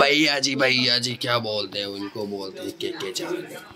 भैया जी भैया जी क्या बोलते हैं उनको बोलते हैं के के चार।